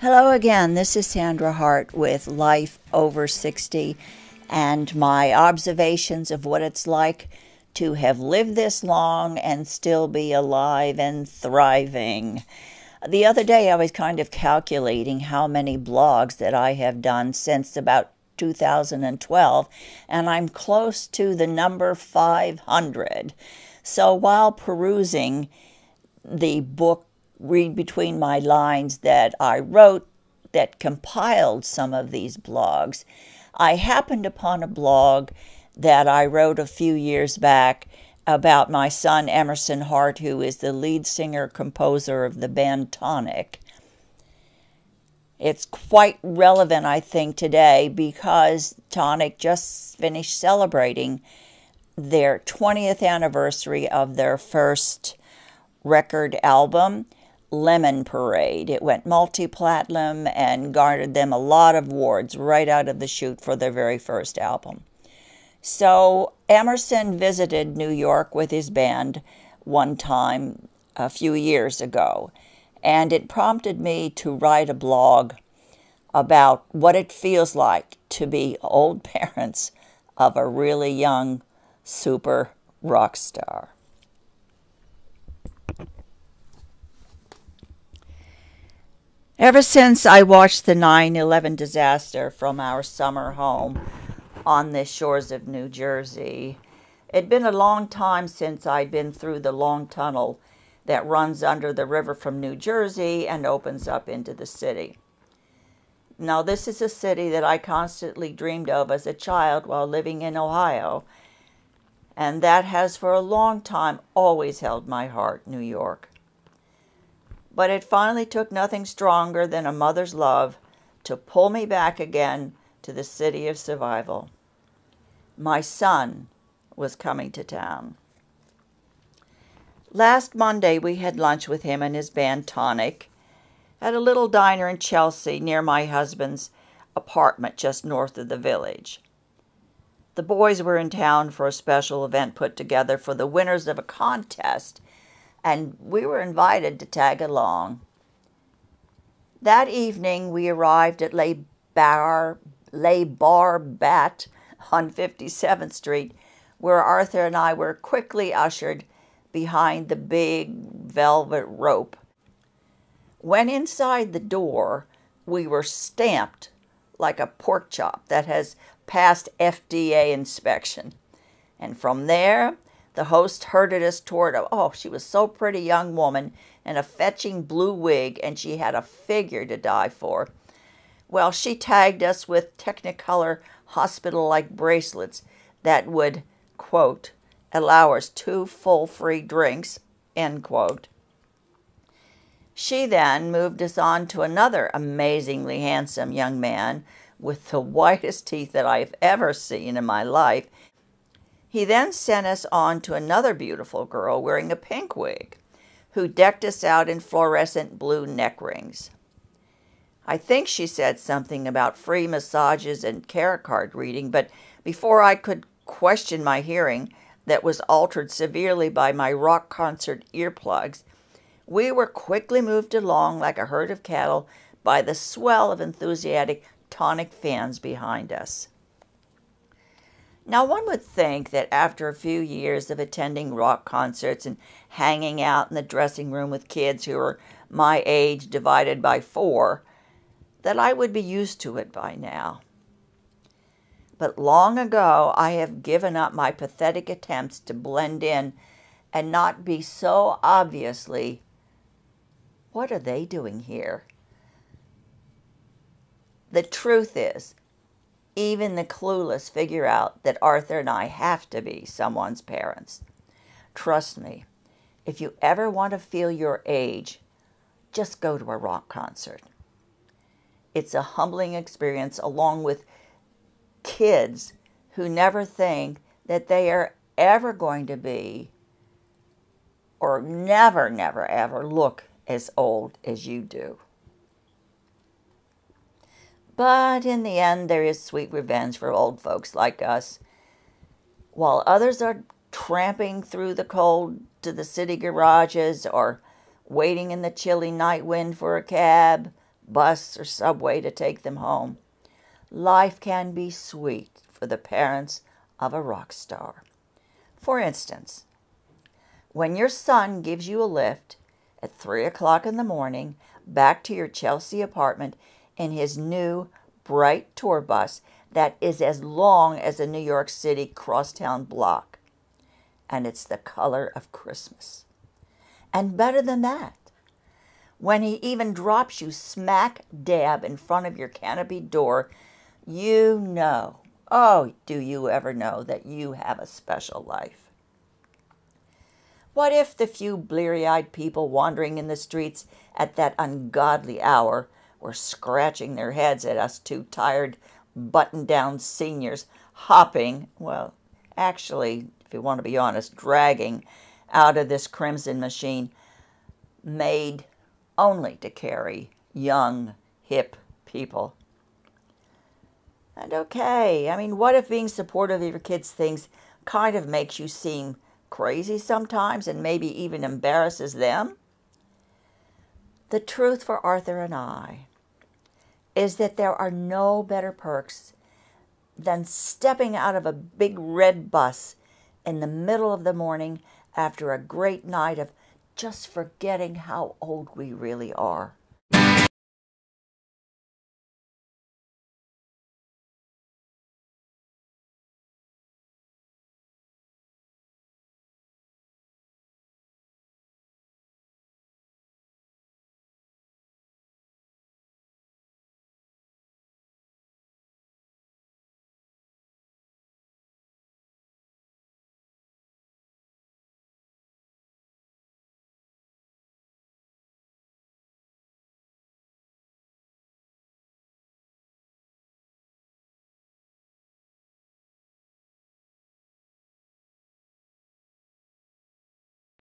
Hello again. This is Sandra Hart with Life Over 60 and my observations of what it's like to have lived this long and still be alive and thriving. The other day, I was kind of calculating how many blogs that I have done since about 2012, and I'm close to the number 500. So while perusing the book read between my lines that I wrote that compiled some of these blogs. I happened upon a blog that I wrote a few years back about my son Emerson Hart, who is the lead singer composer of the band Tonic. It's quite relevant, I think, today because Tonic just finished celebrating their 20th anniversary of their first record album. Lemon Parade. It went multi platinum and garnered them a lot of awards right out of the chute for their very first album. So Emerson visited New York with his band one time a few years ago, and it prompted me to write a blog about what it feels like to be old parents of a really young super rock star. Ever since I watched the 9 11 disaster from our summer home on the shores of New Jersey, it'd been a long time since I'd been through the long tunnel that runs under the river from New Jersey and opens up into the city. Now, this is a city that I constantly dreamed of as a child while living in Ohio, and that has for a long time always held my heart, New York. But it finally took nothing stronger than a mother's love to pull me back again to the city of survival. My son was coming to town. Last Monday, we had lunch with him and his band Tonic at a little diner in Chelsea near my husband's apartment just north of the village. The boys were in town for a special event put together for the winners of a contest and we were invited to tag along. That evening, we arrived at Les Bar, Les Bar Bat on 57th Street, where Arthur and I were quickly ushered behind the big velvet rope. When inside the door, we were stamped like a pork chop that has passed FDA inspection. And from there, the host herded us toward a, oh, she was so pretty young woman in a fetching blue wig, and she had a figure to die for. Well, she tagged us with Technicolor hospital like bracelets that would, quote, allow us two full free drinks, end quote. She then moved us on to another amazingly handsome young man with the whitest teeth that I've ever seen in my life he then sent us on to another beautiful girl wearing a pink wig, who decked us out in fluorescent blue neck rings. I think she said something about free massages and care card reading, but before I could question my hearing, that was altered severely by my rock concert earplugs, we were quickly moved along like a herd of cattle by the swell of enthusiastic tonic fans behind us. Now, one would think that after a few years of attending rock concerts and hanging out in the dressing room with kids who are my age divided by four, that I would be used to it by now. But long ago, I have given up my pathetic attempts to blend in and not be so obviously, what are they doing here? The truth is, even the clueless figure out that Arthur and I have to be someone's parents. Trust me, if you ever want to feel your age, just go to a rock concert. It's a humbling experience along with kids who never think that they are ever going to be or never, never, ever look as old as you do. But in the end, there is sweet revenge for old folks like us. While others are tramping through the cold to the city garages or waiting in the chilly night wind for a cab, bus, or subway to take them home. Life can be sweet for the parents of a rock star. For instance, when your son gives you a lift at 3 o'clock in the morning back to your Chelsea apartment in his new bright tour bus that is as long as a New York City crosstown block. And it's the color of Christmas. And better than that, when he even drops you smack dab in front of your canopied door, you know, oh, do you ever know that you have a special life? What if the few bleary eyed people wandering in the streets at that ungodly hour were scratching their heads at us two tired, button down seniors hopping, well, actually, if you want to be honest, dragging out of this crimson machine made only to carry young, hip people. And okay, I mean, what if being supportive of your kids' things kind of makes you seem crazy sometimes and maybe even embarrasses them? The truth for Arthur and I is that there are no better perks than stepping out of a big red bus in the middle of the morning after a great night of just forgetting how old we really are.